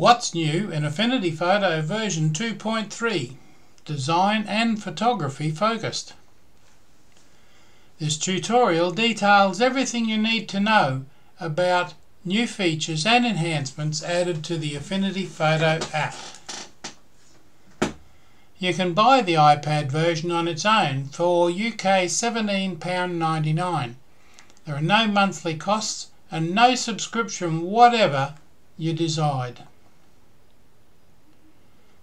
What's new in Affinity Photo version 2.3? Design and photography focused. This tutorial details everything you need to know about new features and enhancements added to the Affinity Photo app. You can buy the iPad version on its own for UK £17.99. There are no monthly costs and no subscription whatever you decide.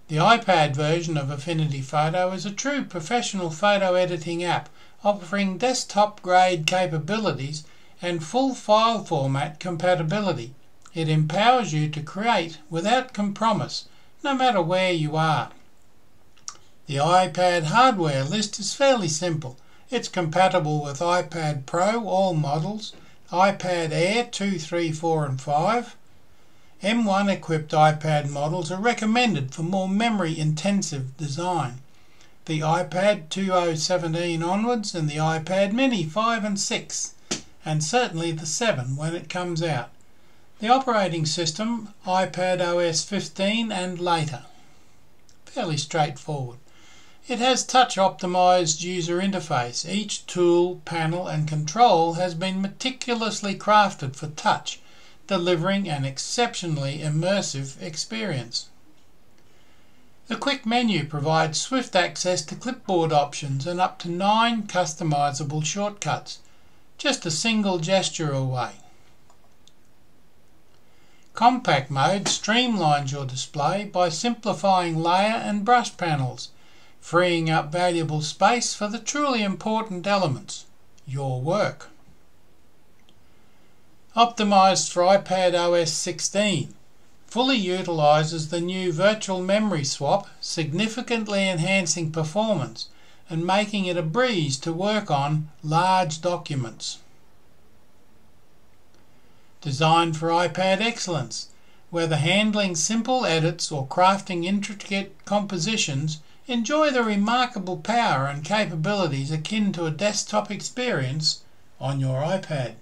The iPad version of Affinity Photo is a true professional photo editing app offering desktop grade capabilities and full file format compatibility. It empowers you to create without compromise, no matter where you are. The iPad hardware list is fairly simple. It's compatible with iPad Pro, all models, iPad Air 2, 3, 4 and 5. M1 equipped iPad models are recommended for more memory intensive design. The iPad 2017 onwards and the iPad Mini 5 and 6 and certainly the 7 when it comes out. The operating system iPad OS 15 and later. Fairly straightforward. It has touch optimized user interface. Each tool, panel and control has been meticulously crafted for touch, delivering an exceptionally immersive experience. The quick menu provides swift access to clipboard options and up to nine customizable shortcuts, just a single gesture away. Compact mode streamlines your display by simplifying layer and brush panels freeing up valuable space for the truly important elements, your work. Optimized for iPad OS 16, fully utilizes the new virtual memory swap, significantly enhancing performance and making it a breeze to work on large documents. Designed for iPad excellence, whether handling simple edits or crafting intricate compositions, enjoy the remarkable power and capabilities akin to a desktop experience on your iPad.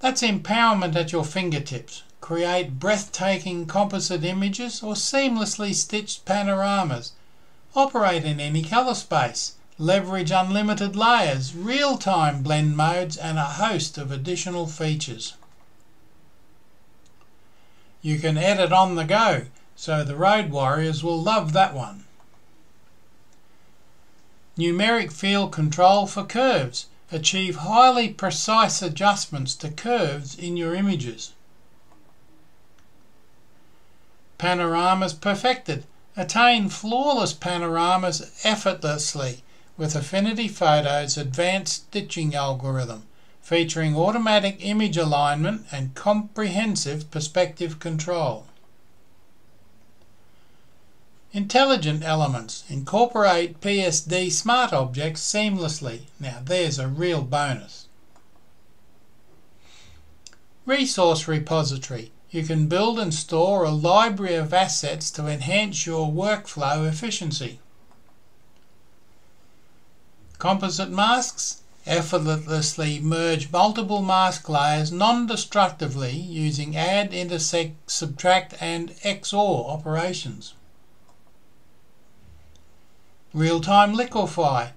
That's empowerment at your fingertips. Create breathtaking composite images or seamlessly stitched panoramas. Operate in any colour space. Leverage unlimited layers, real-time blend modes and a host of additional features. You can edit on the go so the road warriors will love that one. Numeric field control for curves. Achieve highly precise adjustments to curves in your images. Panoramas perfected. Attain flawless panoramas effortlessly with Affinity Photo's advanced stitching algorithm featuring automatic image alignment and comprehensive perspective control. Intelligent elements incorporate PSD smart objects seamlessly. Now there's a real bonus. Resource repository. You can build and store a library of assets to enhance your workflow efficiency. Composite masks effortlessly merge multiple mask layers non-destructively using add, intersect, subtract and XOR operations. Real-time liquify.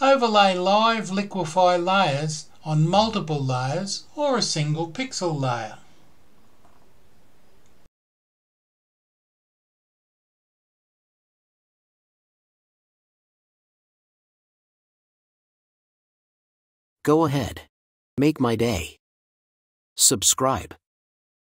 Overlay live liquify layers on multiple layers or a single pixel layer. Go ahead. Make my day. Subscribe.